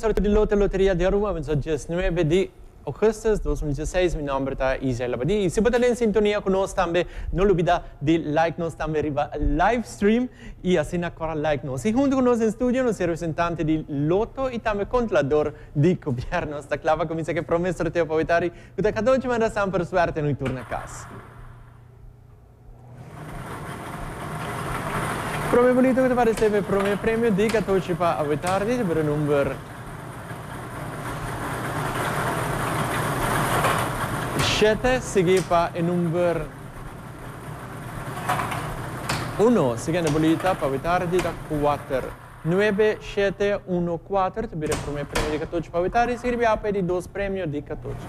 Lote Loteria de Aruba, mensajes 9 de augustus 2016. Meu nome é Israel Abadi. E se está em sintonia conosco também, não olvida de like nós também riba live stream e assim agora like nós. E junto conosco em estúdio, nós representante de Loto e também controlador de governo. Sta clava comincia che promesso te para vitari, que da última nação para suerte no turno a casa. Prome bonito che fare sempre prome premio di 14 pa a vitari, per numero 7 seguiva il numero 1, seguendo bolita per vitare di 4. 9, 7, 1, 4, tabire primo premio di 14 per vitare, si rivia per di 2 premio di 14.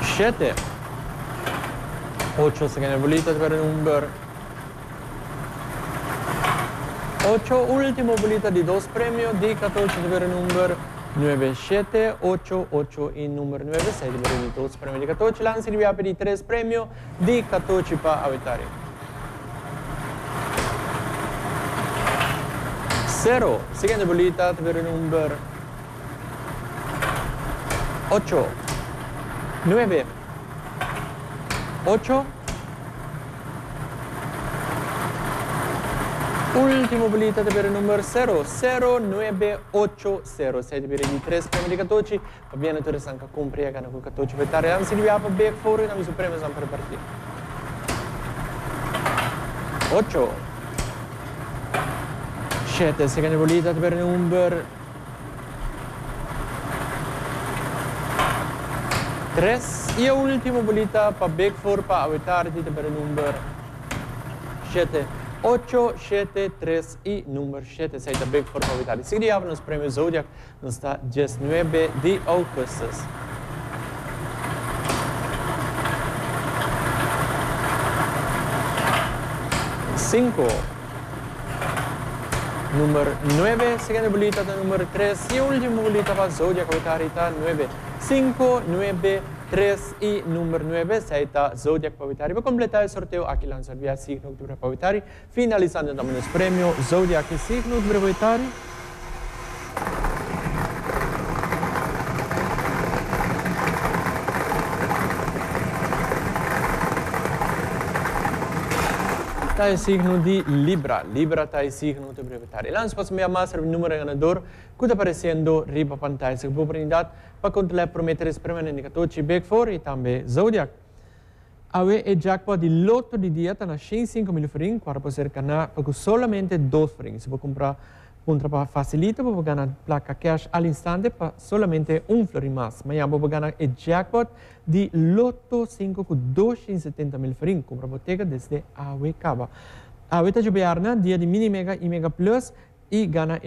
Sette. 8 secondo bolita per il numero 8, ultimo bolita di dos premio di 14 per il numero 9, 7, 8, 8 in numero 9, 6 per il dos premio di 14, lanzi di per di 3 premio di 14 per avitare. 0, seconda bolita per il numero 8, 9, 8, Ultimo bolita per il numero 00980. Siete per i tre spremi di Catoci. Va bene, tu resta anche a comprare che con Catoci per tare. Anzi, di via per back fuori, non mi supremo sempre per partire. 8. 7. Seconda bolita per il numero 3. E ultimo bolita per back fuori per avviare per il numero 7. 8, 7, 3 i numero 7 sei da big for Vitali. Seguiamo nos premio Zodiac, nos sta 19 di Augustus. Cinco. Numero 9, seconda bolita da numero 3 e ultimo bolita va Zodiac Vitali 9. 5, 9, 3 y número 9, Zeta Zodiac Pavitari. Va a completar el sorteo aquí lanzaría signo Octubre Pavitari, finalizando damos el premio Zodiac y signo Octubre Pavitari. Tá signo de Libra. Libra tá signo de brevetário. Lá nós passamos a massa o número ganador que está aparecendo riba pantalla. Se oportunidade para controlar promettere espremere indicatori Big Four e também Zodiac. Ave e jackpot di lotto di dia tá na 5 mil francs, para poder ganhar porque solamente 2 francs. Se você comprar contra para facilita, você ganhar placa cash al instante para solamente um florin mais. Mas você ganhar e jackpot di lotto 5 com 270 mil francs, compra bottega desde Ave Cava. Ave tá jubiarna dia de mini mega e mega plus e ganha